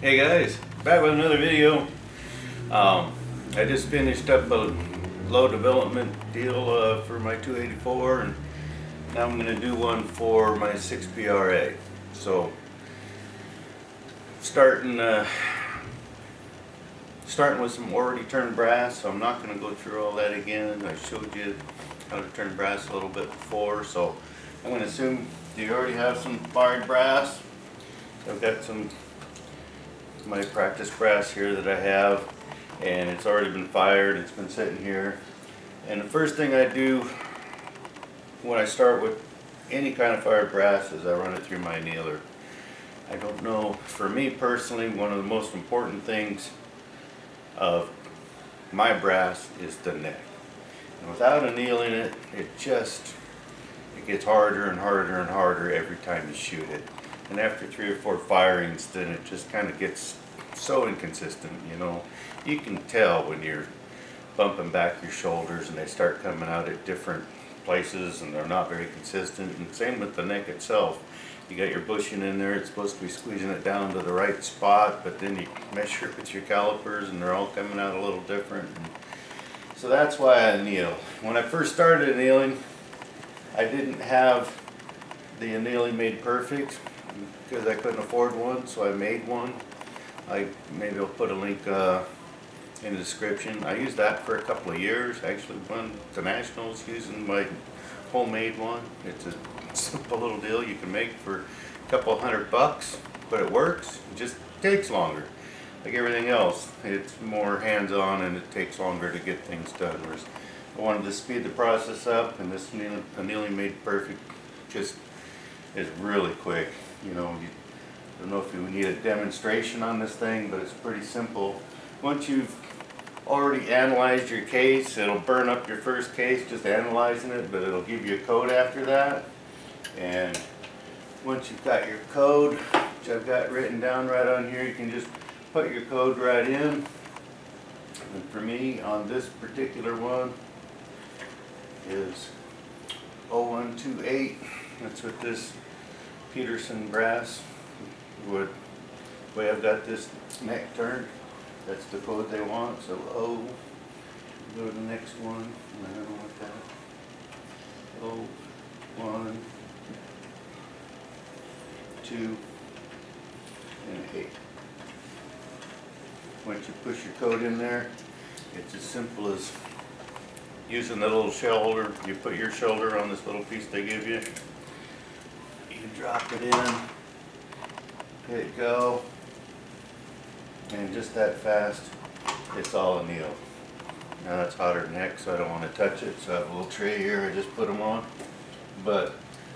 Hey guys, back with another video. Um, I just finished up a low development deal uh, for my 284 and now I'm going to do one for my 6BRA. So starting uh, starting with some already turned brass, so I'm not going to go through all that again. I showed you how to turn brass a little bit before, so I'm going to assume you already have some fired brass. I've got some my practice brass here that I have and it's already been fired it's been sitting here. And the first thing I do when I start with any kind of fired brass is I run it through my annealer. I don't know for me personally one of the most important things of my brass is the neck. And without annealing it it just it gets harder and harder and harder every time you shoot it and after three or four firings then it just kind of gets so inconsistent you know? You can tell when you're bumping back your shoulders and they start coming out at different places and they're not very consistent. And same with the neck itself. You got your bushing in there it's supposed to be squeezing it down to the right spot but then you measure it with your calipers and they're all coming out a little different. And so that's why I anneal. When I first started annealing I didn't have the annealing made perfect because I couldn't afford one, so I made one. I maybe I'll put a link uh, in the description. I used that for a couple of years. Actually won the nationals using my homemade one. It's a simple little deal you can make for a couple hundred bucks, but it works. It just takes longer. Like everything else, it's more hands-on and it takes longer to get things done. Whereas I wanted to speed the process up, and this annealing made perfect just is really quick. You know, you, I don't know if you need a demonstration on this thing, but it's pretty simple. Once you've already analyzed your case, it'll burn up your first case just analyzing it, but it'll give you a code after that. And once you've got your code, which I've got written down right on here, you can just put your code right in. And for me, on this particular one, is 0128. That's what this Peterson brass would, way I've got this neck turned, that's the code they want, so O, go to the next one, I don't know what that, O, one, two, and eight. Once you push your code in there, it's as simple as using the little shoulder, you put your shoulder on this little piece they give you, drop it in, hit go, and just that fast, it's all annealed. Now it's hotter than heck, so I don't want to touch it, so I have a little tray here, I just put them on. But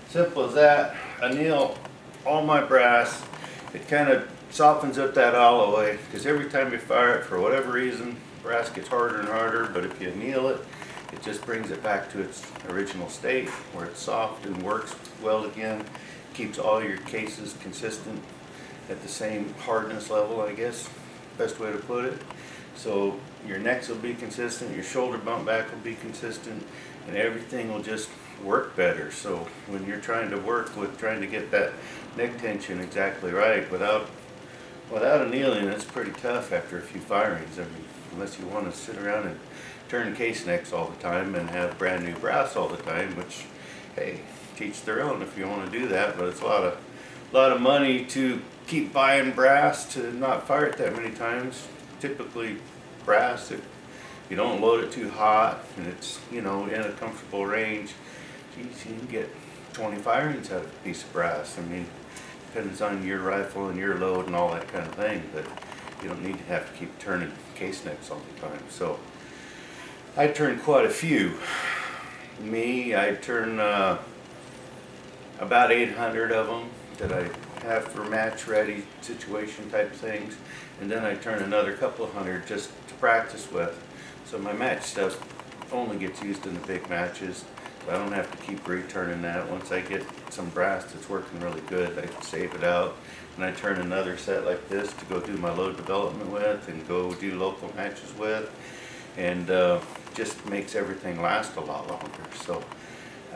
simple as that, anneal all my brass, it kind of softens up that alloy, because every time you fire it, for whatever reason, brass gets harder and harder, but if you anneal it, it just brings it back to its original state, where it's soft and works well again keeps all your cases consistent at the same hardness level, I guess, best way to put it. So your necks will be consistent, your shoulder bump back will be consistent, and everything will just work better. So when you're trying to work with trying to get that neck tension exactly right without without annealing, it's pretty tough after a few firings. I mean, unless you want to sit around and turn case necks all the time and have brand new brass all the time, which, hey, teach their own if you want to do that, but it's a lot of a lot of money to keep buying brass to not fire it that many times. Typically brass, if you don't load it too hot and it's, you know, in a comfortable range, geez, you can get 20 firings out of a piece of brass. I mean, depends on your rifle and your load and all that kind of thing, but you don't need to have to keep turning case necks all the time. So I turn quite a few. Me, I turn uh, about 800 of them that I have for match ready situation type things. And then I turn another couple hundred just to practice with. So my match stuff only gets used in the big matches. So I don't have to keep returning that. Once I get some brass that's working really good I save it out. And I turn another set like this to go do my load development with and go do local matches with. And uh, just makes everything last a lot longer. So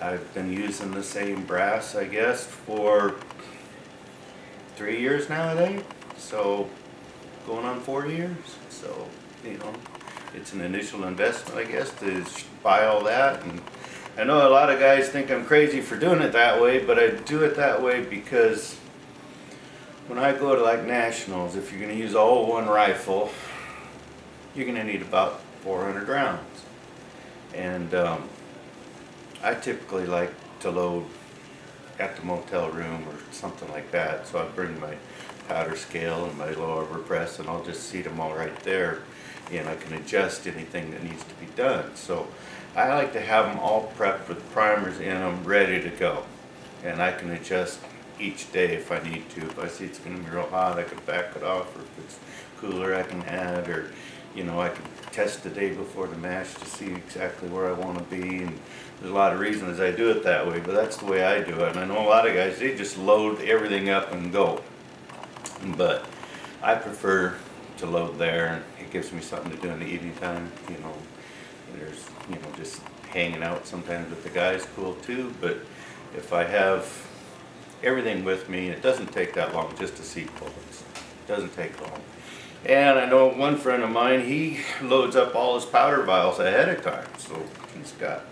I've been using the same brass, I guess, for three years now, I think. So going on four years. So, you know, it's an initial investment, I guess, to buy all that. And I know a lot of guys think I'm crazy for doing it that way, but I do it that way because when I go to like nationals, if you're gonna use all one rifle, you're gonna need about 400 rounds. And um, I typically like to load at the motel room or something like that. So I bring my powder scale and my low press and I'll just seat them all right there. And I can adjust anything that needs to be done. So I like to have them all prepped with primers in them, ready to go. And I can adjust each day if I need to. If I see it's gonna be real hot, I can back it off, or if it's cooler, I can add, or, you know, I can test the day before the match to see exactly where I wanna be, and there's a lot of reasons I do it that way, but that's the way I do it, and I know a lot of guys, they just load everything up and go. But I prefer to load there, and it gives me something to do in the evening time, you know. There's, you know, just hanging out sometimes with the guys, cool too, but if I have everything with me, it doesn't take that long just to see bullets. Doesn't take long. And I know one friend of mine, he loads up all his powder vials ahead of time, so he's got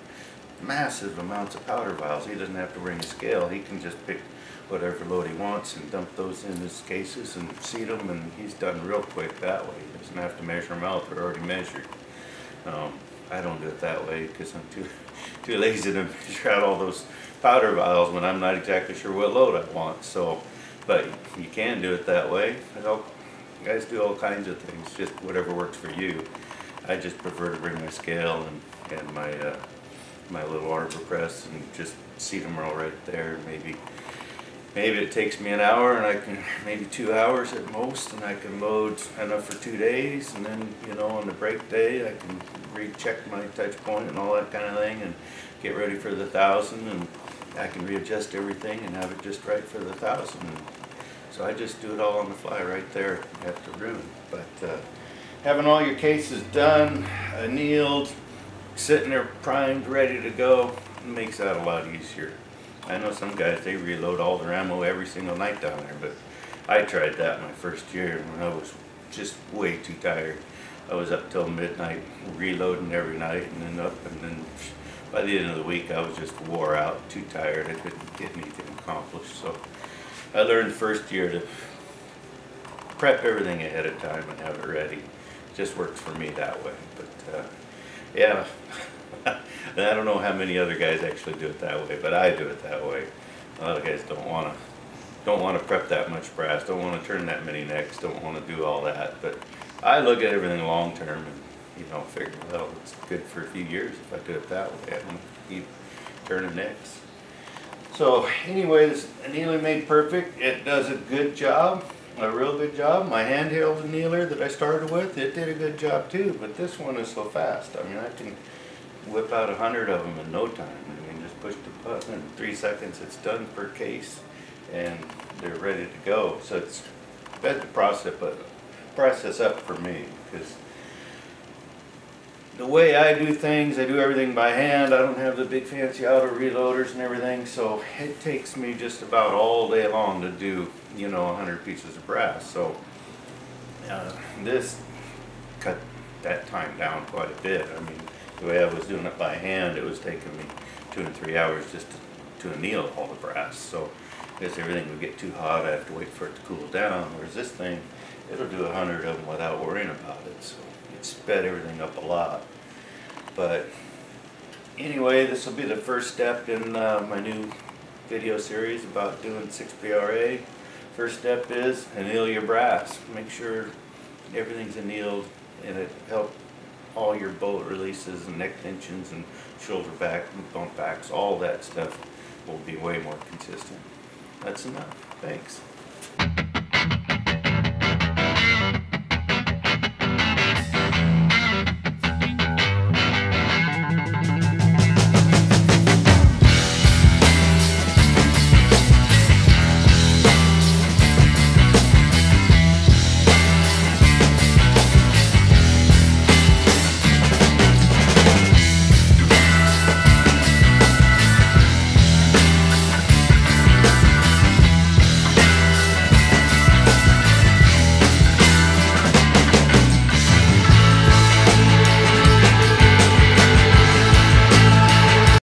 massive amounts of powder vials. He doesn't have to bring a scale. He can just pick whatever load he wants and dump those in his cases and seat them, and he's done real quick that way. He doesn't have to measure them out, they're already measured. Um, I don't do it that way because I'm too, too lazy to measure out all those powder vials when I'm not exactly sure what load I want, so, but you can do it that way. Guys do all kinds of things, just whatever works for you. I just prefer to bring my scale and, and my, uh, my little arbor press and just seat them all right there, maybe Maybe it takes me an hour and I can, maybe two hours at most, and I can load enough for two days, and then, you know, on the break day, I can recheck my touch point and all that kind of thing, and get ready for the thousand, and I can readjust everything and have it just right for the thousand. So I just do it all on the fly right there at the room. But, uh, having all your cases done, annealed, sitting there primed, ready to go, makes that a lot easier. I know some guys, they reload all their ammo every single night down there, but I tried that my first year when I was just way too tired. I was up till midnight reloading every night and then up and then by the end of the week I was just wore out, too tired, I couldn't get anything accomplished, so I learned first year to prep everything ahead of time and have it ready. It just works for me that way, but, uh, yeah. I don't know how many other guys actually do it that way, but I do it that way. A lot of guys don't wanna, don't wanna prep that much brass, don't wanna turn that many necks, don't wanna do all that, but I look at everything long-term and, you know, figure, well, it's good for a few years if I do it that way, I don't keep turning necks. So anyway, this annealing made perfect, it does a good job, a real good job. My handheld annealer that I started with, it did a good job too, but this one is so fast, I mean, I can whip out a hundred of them in no time. I mean, just push the button, in three seconds, it's done per case, and they're ready to go. So it's sped the process, but process up for me, because the way I do things, I do everything by hand. I don't have the big fancy auto reloaders and everything, so it takes me just about all day long to do, you know, a hundred pieces of brass. So uh, this cut that time down quite a bit. I mean, the way I was doing it by hand, it was taking me two and three hours just to, to anneal all the brass. So guess everything would get too hot, I have to wait for it to cool down. Whereas this thing, it'll do a hundred of them without worrying about it. So sped everything up a lot. But anyway, this will be the first step in uh, my new video series about doing 6BRA. First step is anneal your brass. Make sure everything's annealed and it helps all your bolt releases and neck tensions and shoulder back and bump backs, all that stuff will be way more consistent. That's enough. Thanks.